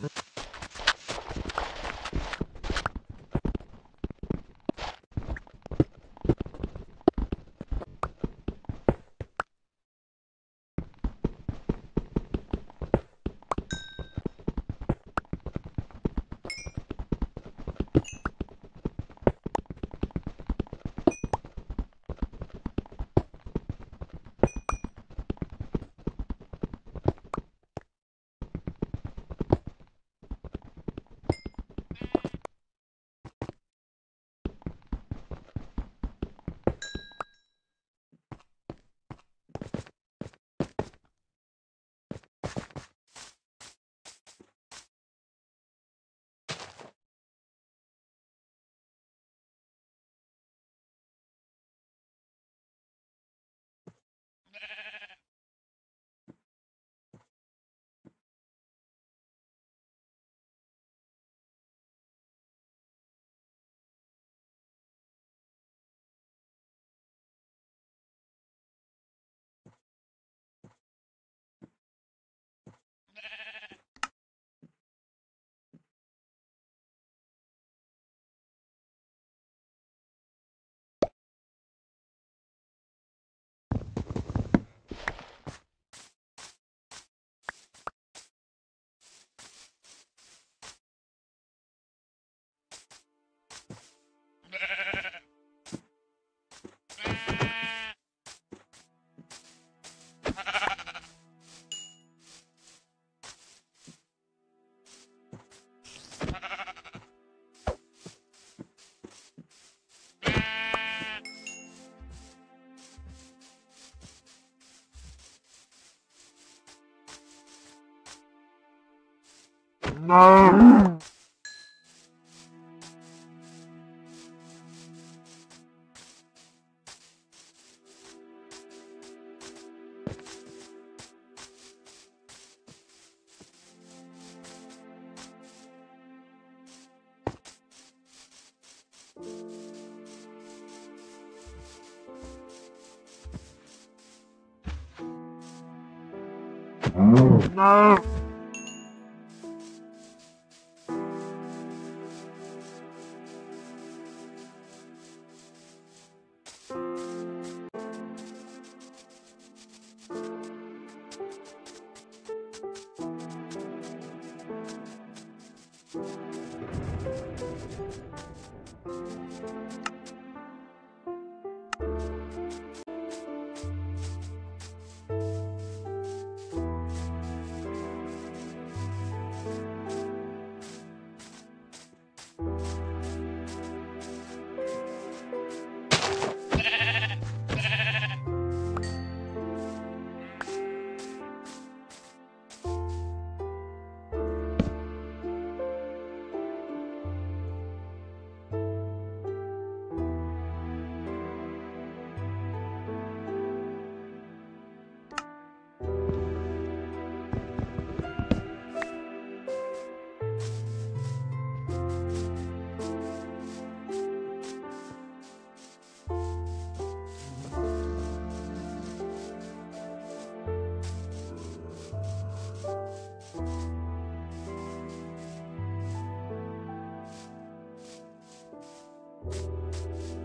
you No. No. うん。